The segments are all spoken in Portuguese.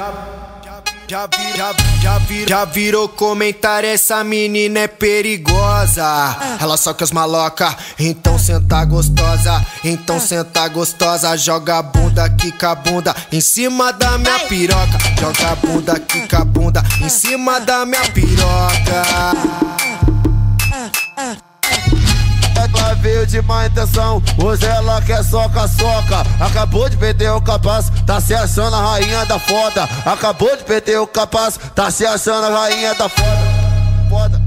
Já, já, já, já, já virou comentário, essa menina é perigosa. Ela só que as maloca, então senta gostosa. Então senta gostosa, joga a bunda, quica a bunda em cima da minha piroca. Joga a bunda, quica a bunda em cima da minha piroca. Veio de má intenção, hoje ela quer soca-soca. Acabou de perder o capaz, tá se achando a rainha da foda. Acabou de perder o capaz, tá se achando a rainha da. Foda, foda.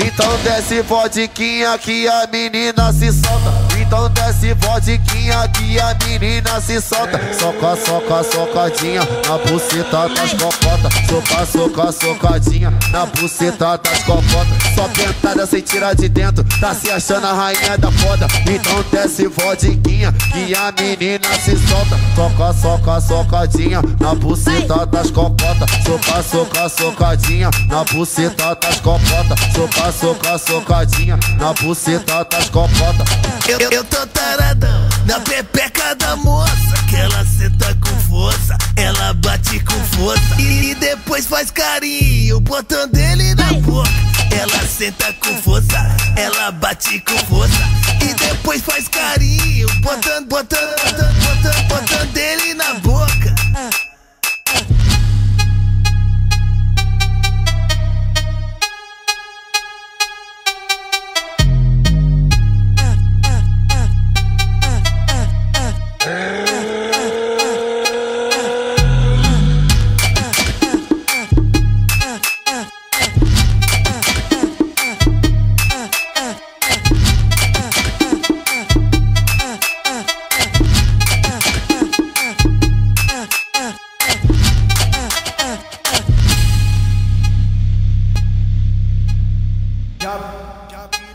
Então desce vodquinha que a menina se solta. Então desce vodquinha que a menina se solta. Soca, soca, socadinha na buceta das cocotas. Soca, soca, socadinha na buceta das cocotas. Só pentada sem tirar de dentro, tá se achando a rainha da foda. Então desce vodquinha que a menina se solta. Soca, soca, socadinha na buceta das cocotas. Soca, soca, socadinha na buceta das cocotas. Soca, soca, socadinha na buceta das cocotas eu, eu, eu tô taradão na pepeca da moça. Que ela senta com força, ela bate com força. E depois faz carinho, botando ele na boca. Ela senta com força, ela bate com força. E depois faz carinho, botando, botando, botando, botando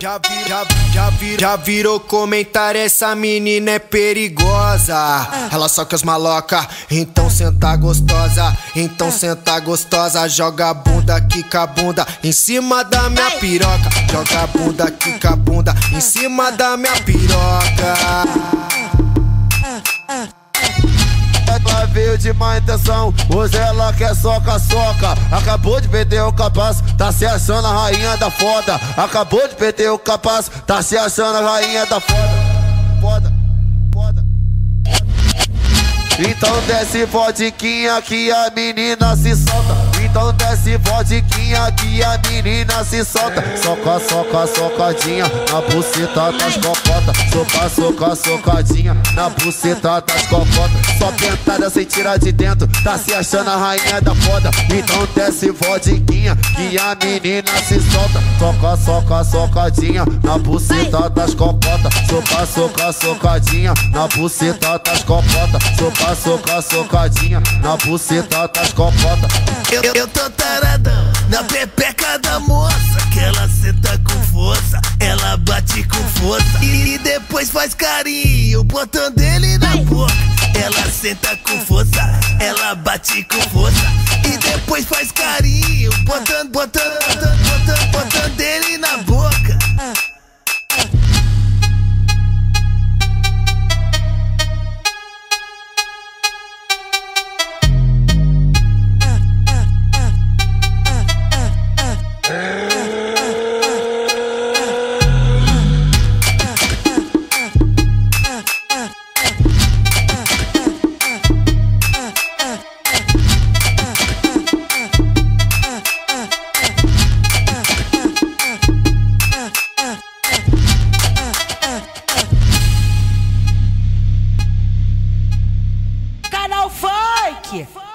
Já, já, já, já virou comentário, essa menina é perigosa. Ela só que as maloca, então senta gostosa. Então senta gostosa, joga a bunda, quica a bunda em cima da minha piroca. Joga a bunda, quica a bunda em cima da minha piroca. Má intenção, hoje ela quer soca-soca. Acabou de perder o capaz, tá se achando a rainha da foda. Acabou de perder o capaz, tá se achando a rainha da foda. Foda, foda. Então desce vodquinha que a menina se solta. Então desce vodquinha que a menina se solta. Soca, soca, socadinha na buceta das cocotas. Soca, soca, socadinha na buceta das cocotas. Só pentada sem tirar de dentro, tá se achando a rainha da foda. Então desce vodquinha que a menina se solta. Soca, soca, socadinha na buceta das cocotas. Soca, soca, socadinha na buceta das cocotas. Soca, soca, socadinha na buceta das cocotas eu, eu, tô taradão na pepeca da moça. Que ela senta com força, ela bate com força. E depois faz carinho, botando ele na boca. Ela senta com força, ela bate com força. E depois faz carinho, botando, botando,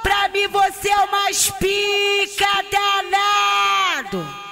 Pra mim você é o mais pica danado.